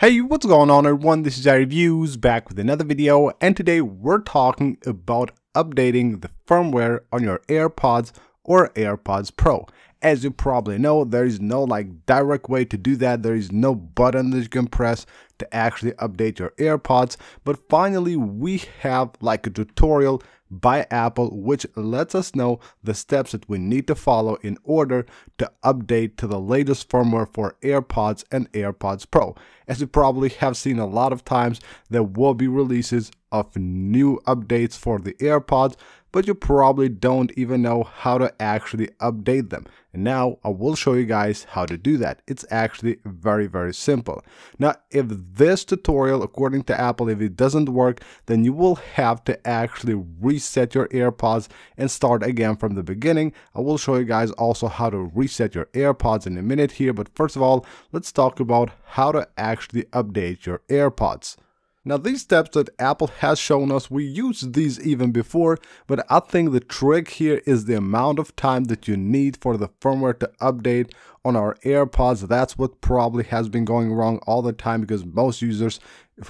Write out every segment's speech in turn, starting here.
Hey, what's going on everyone? This is iReviews back with another video and today we're talking about updating the firmware on your AirPods or AirPods Pro. As you probably know, there is no like direct way to do that. There is no button that you can press to actually update your AirPods. But finally, we have like a tutorial by Apple, which lets us know the steps that we need to follow in order to update to the latest firmware for AirPods and AirPods Pro. As you probably have seen a lot of times, there will be releases of new updates for the AirPods, but you probably don't even know how to actually update them. And now I will show you guys how to do that. It's actually very, very simple. Now, if this tutorial, according to Apple, if it doesn't work, then you will have to actually reset your AirPods and start again from the beginning. I will show you guys also how to reset your AirPods in a minute here. But first of all, let's talk about how to actually update your AirPods. Now these steps that Apple has shown us, we used these even before, but I think the trick here is the amount of time that you need for the firmware to update on our AirPods. That's what probably has been going wrong all the time because most users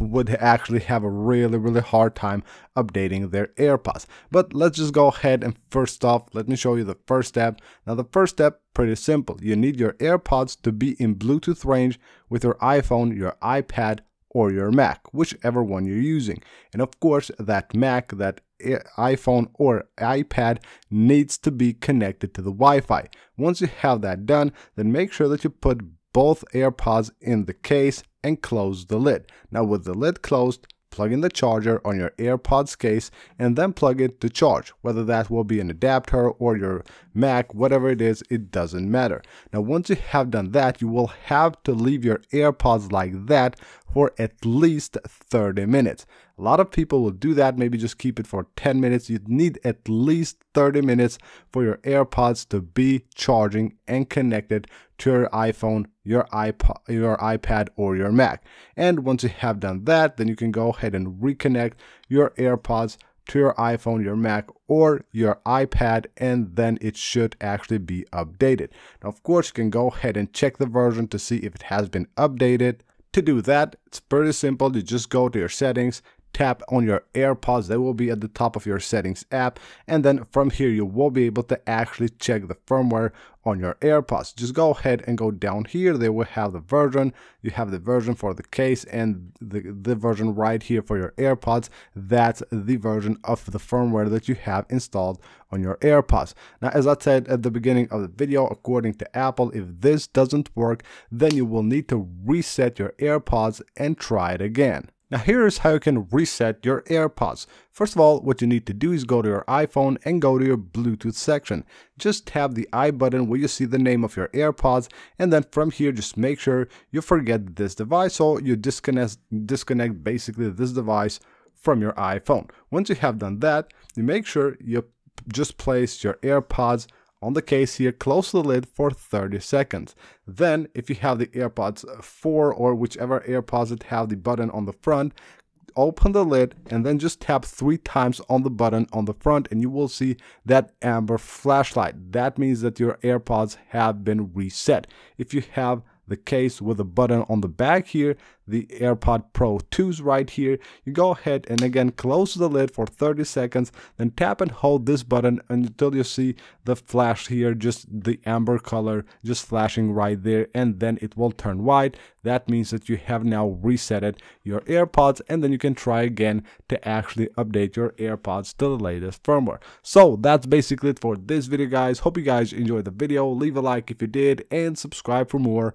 would actually have a really, really hard time updating their AirPods. But let's just go ahead and first off, let me show you the first step. Now the first step, pretty simple. You need your AirPods to be in Bluetooth range with your iPhone, your iPad, or your Mac, whichever one you're using. And of course, that Mac, that iPhone or iPad needs to be connected to the Wi-Fi. Once you have that done, then make sure that you put both AirPods in the case and close the lid. Now with the lid closed, plug in the charger on your AirPods case and then plug it to charge. Whether that will be an adapter or your Mac, whatever it is, it doesn't matter. Now once you have done that, you will have to leave your AirPods like that for at least 30 minutes. A lot of people will do that, maybe just keep it for 10 minutes. You need at least 30 minutes for your AirPods to be charging and connected to your iPhone, your iPod, your iPad, or your Mac. And once you have done that, then you can go ahead and reconnect your AirPods to your iPhone, your Mac, or your iPad, and then it should actually be updated. Now, of course, you can go ahead and check the version to see if it has been updated. To do that, it's pretty simple. You just go to your settings, tap on your AirPods, they will be at the top of your settings app. And then from here, you will be able to actually check the firmware on your AirPods. Just go ahead and go down here. They will have the version. You have the version for the case and the, the version right here for your AirPods. That's the version of the firmware that you have installed on your AirPods. Now, as I said at the beginning of the video, according to Apple, if this doesn't work, then you will need to reset your AirPods and try it again. Now here's how you can reset your AirPods. First of all, what you need to do is go to your iPhone and go to your Bluetooth section. Just tap the I button where you see the name of your AirPods and then from here just make sure you forget this device so you disconnect, disconnect basically this device from your iPhone. Once you have done that, you make sure you just place your AirPods on the case here, close the lid for 30 seconds. Then, if you have the AirPods 4 or whichever AirPods that have the button on the front, open the lid and then just tap three times on the button on the front and you will see that amber flashlight. That means that your AirPods have been reset. If you have the case with a button on the back here, the AirPod Pro 2s right here. You go ahead and again close the lid for 30 seconds, then tap and hold this button until you see the flash here, just the amber color just flashing right there, and then it will turn white. That means that you have now resetted your AirPods, and then you can try again to actually update your AirPods to the latest firmware. So that's basically it for this video, guys. Hope you guys enjoyed the video. Leave a like if you did, and subscribe for more